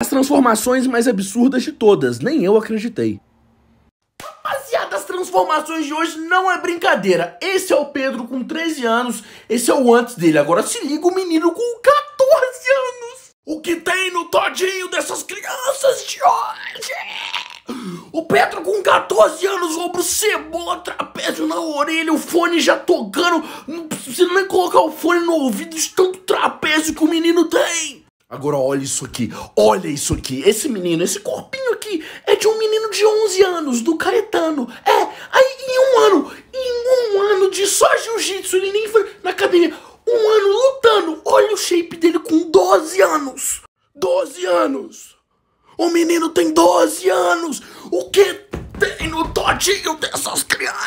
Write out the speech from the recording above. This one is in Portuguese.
As transformações mais absurdas de todas, nem eu acreditei. Rapaziada, as transformações de hoje não é brincadeira. Esse é o Pedro com 13 anos, esse é o antes dele. Agora se liga o menino com 14 anos. O que tem no todinho dessas crianças de hoje? O Pedro com 14 anos, ombro cebola, trapézio na orelha, o fone já tocando. Não precisa nem colocar o fone no ouvido de tanto trapézio que o menino tem. Agora olha isso aqui, olha isso aqui. Esse menino, esse corpinho aqui é de um menino de 11 anos, do Caetano. É, aí em um ano, em um ano de só jiu-jitsu, ele nem foi na academia. Um ano lutando. Olha o shape dele com 12 anos. 12 anos. O menino tem 12 anos. O que tem no todinho dessas crianças?